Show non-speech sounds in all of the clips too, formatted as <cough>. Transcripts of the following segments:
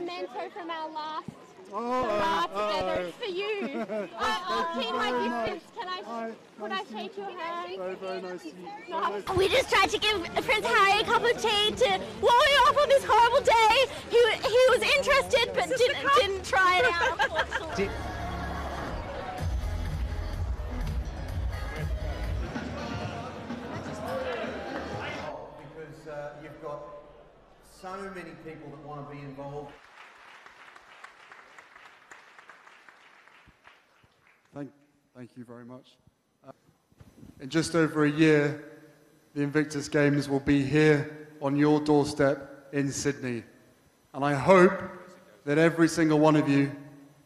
memento from our last Oh, hurrah oh, together. It's for you. <laughs> I, I'll keep my very much. Can I? Hi, Would I shake your hand? Very, very nice to meet you. No. Very nice We just tried to give Prince Harry a cup of tea to blow it off on this horrible day. He, he was interested but didn't, didn't try it out, <laughs> unfortunately. because uh, you've got so many people that want to be involved. Thank, thank you very much. Uh, in just over a year, the Invictus Games will be here on your doorstep in Sydney. And I hope that every single one of you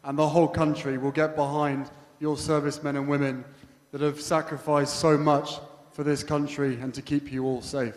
and the whole country will get behind your servicemen and women that have sacrificed so much for this country and to keep you all safe.